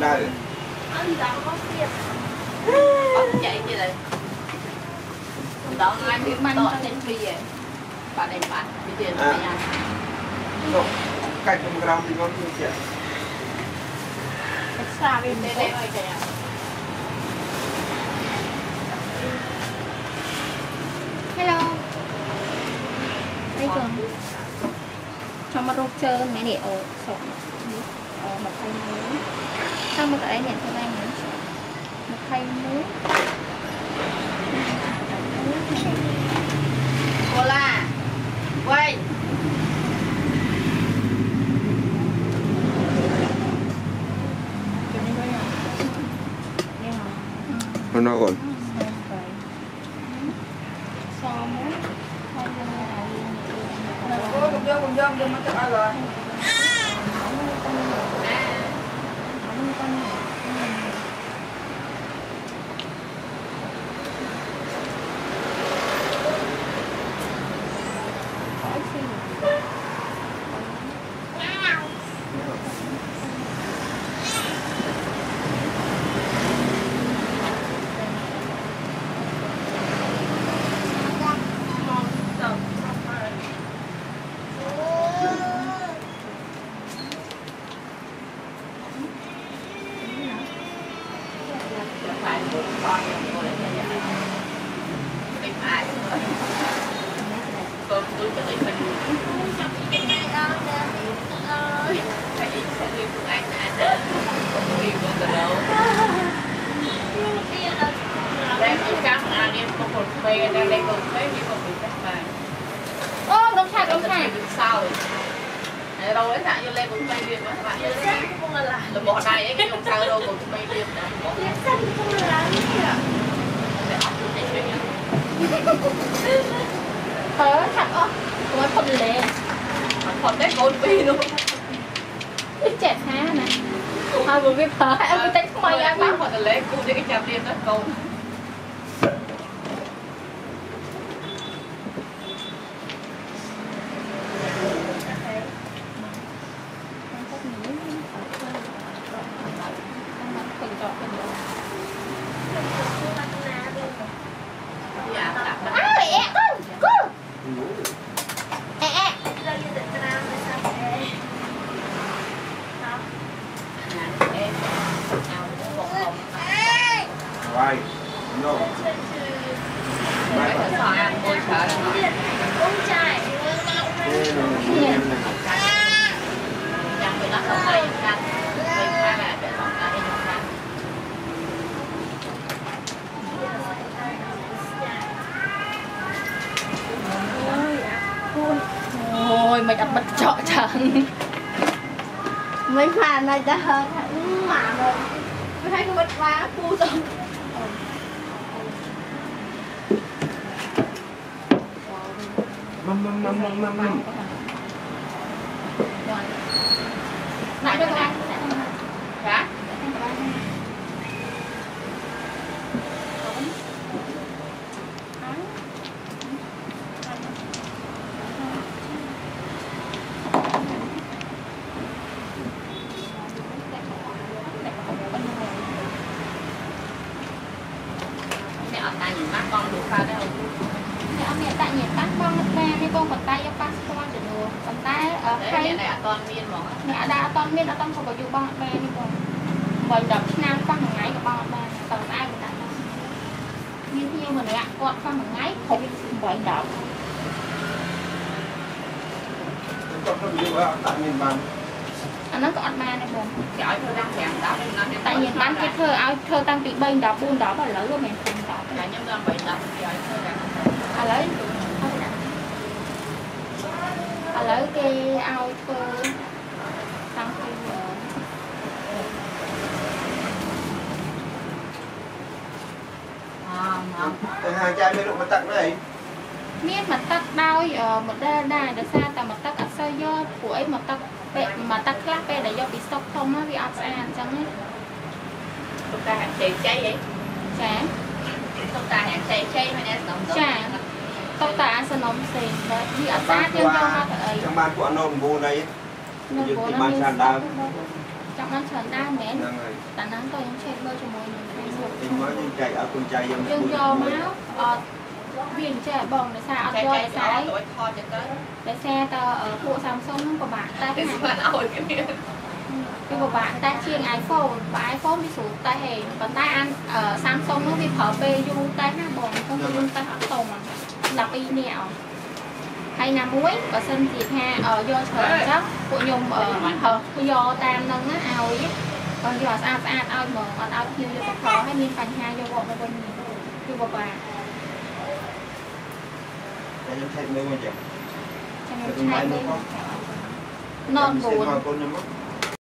đây. Chạy chứ đây đó ai biết mà đó nên phi vậy bà đem bà đi tiền cho mày ăn không cách một gram thì con nhiêu tiền xa bên đây đây ơi kìa. Hello. Đây cường កូនចាំមករកជើងមែននេះអូសុកអូ21តាមមកអីនេះទៅដែរនេះ21 cô cô cũng vô cũng vô vô mất ai rồi rồi đâu đấy thằng vô lên cùng phê liền các bạn là bỏ này ấy cái cùng sau đâu cùng phê liền bỏ វាសិនពុំឡើងនេះ để ốc để chơi nhá អើឆាក់អស់គួរផុតលេ còn đấy con phi luôn វាចេះថាណាហើយវាប្រើឲ្យវាតែថ្មីឲ្យ bác họ là lấy cô đi cái chạp tiền đó câu មិនអត់បិទចកចឹងមិនបានណាស់ទៅហឺម៉ាមកមិនឲ្យបិទវាពូទៅមុំមុំមុំមុំមុំមុំដាក់ទៅកន្លែង cá អ្នក អត់តាញ់ម៉ាក់កង់លោកផាដែរអ្នកមានដាក់ញ៉ាំប៉ាស់បងអត់បានទេបងប៉ុន្តែយកប៉ាស់ស្គាល់ចំនួនប៉ុន្តែអឺតែខែអ្នក này អត់តមានហ្មងអ្នកដាក់អត់មានអត់តាមក៏យកបងអត់បាននេះបងបើ10ឆ្នាំប៉ះមួយថ្ងៃក៏បងអត់បានតើស្អាតមិនដាក់មានភ្ញៀវម្នាក់គាត់ប៉ះមួយថ្ងៃគ្រប់8 10គាត់ទៅយកអត់តាមានបាន អាហ្នឹងក៏អត់បានដែរបងគេឲ្យធ្វើតាម5 10ខ្ញុំដល់តែញ៉ាំបានគេធ្វើឲ្យធ្វើតាំងពី3 10 4 10ឥឡូវមិន5 10តែខ្ញុំដល់3 10គេឲ្យធ្វើតាមឥឡូវឥឡូវគេឲ្យធ្វើតាំងពីអឺអមងតែហាចាយមានរូបមកតាក់នេះមានមកទឹកដោយអឺ model ដែរដោយសារតែមកទឹកអត់សូវយកព្រោះអីមកទឹក ពេលមកទឹកខ្លះពេលដែលយកពីស្តុកធំមកវាអត់ស្អាតអញ្ចឹងណាទុកតាហាក់ជ័យជ័យអីចាទុកតាហាក់ជ័យជ័យមែនទេស្ដុំចាអតោះតាសនំផ្សេងដែរវាអត់ស្អាតយើងយកមកទៅអីចាំបានពួកអនុន9អីនៅយើងព្រោះទីនៅបានច្រើនដើមចង់បានច្រើនដើមមែនហ្នឹងហើយតាហ្នឹងក៏យើងឆេកមើលជាមួយនឹងថ្ងៃសុខទីមកយើងចែកឲ្យគុណចៃយើងយើងយកមកអត់ វាអញ្ចេះបងដោយសារអត់ចែកយកចែដោកយសារឲ្យអីទៅថតចឹងទៅដោយសារតើពួក Samsung ហ្នឹងពិបាកតែតែណាស្មានឲ្យគ្នាវាពិបាកតែជាង iPhone បើ iPhone វាស្រួលតែហេប៉ុន្តែអាន Samsung ហ្នឹងវាប្រើពេលយូរតែណាបងគឺយើងតែអត់តមក12នាក់អស់ហើយណាមួយបើសិនជាថាយកច្រើនអញ្ចឹងពួកខ្ញុំប្រើយកតាមហ្នឹងណាឲ្យបើយកស្អាតស្អាតឲ្យហ្មងអត់ឲ្យភ្ញៀវយកទៅប្រើហើយមានបញ្ហាយកមកវិញគឺពិបាក តែខ្ញុំឆែកមើលមកចឹងចាំខ្ញុំឆែកមើលណនមក4កូនខ្ញុំមក